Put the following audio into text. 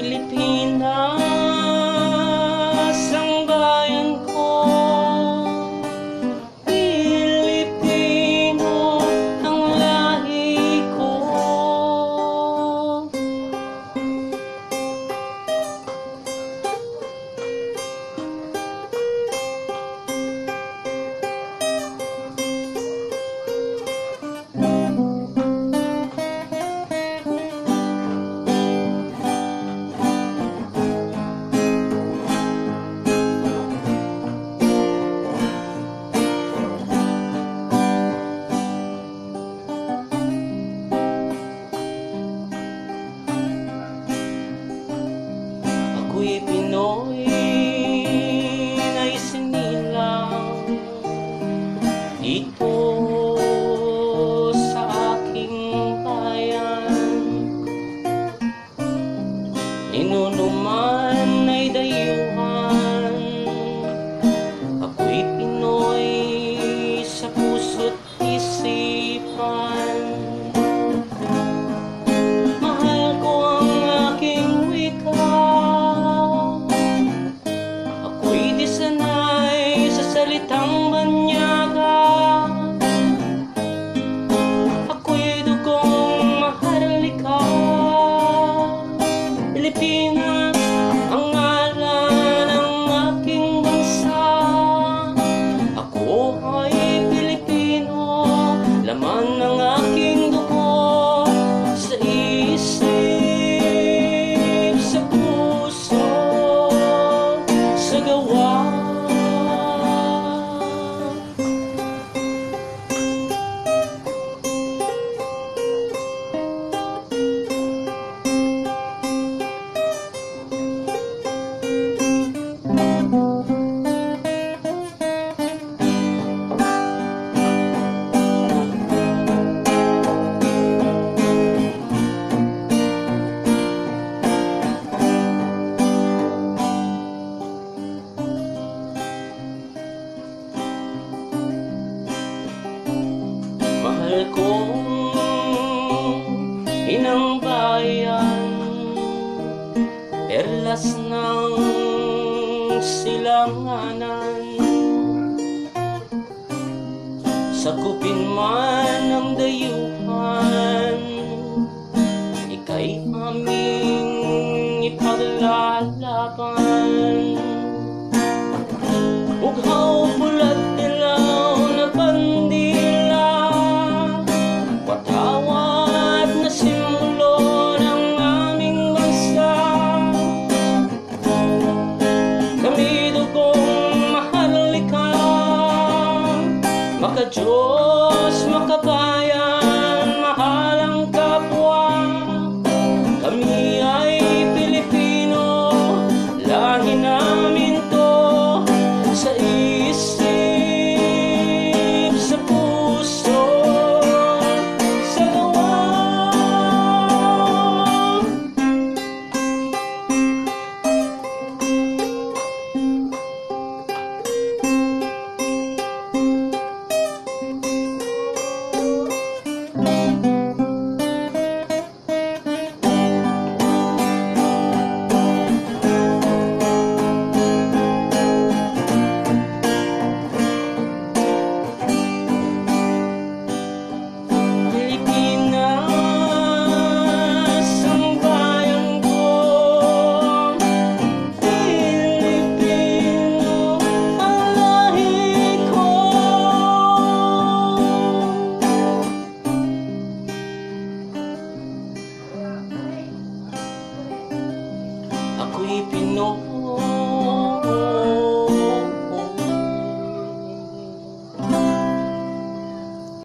Pilipinas Pinoy, Pinoy na ito sa aking bayan. Nino naman ay dayo Inang bayan Perlas ng silanganan. Sakupin man ang dayuhan Ika'y amin Diyos makabayan, mahalang kapwa. Kami ay Pilipino, lahi na creeping up.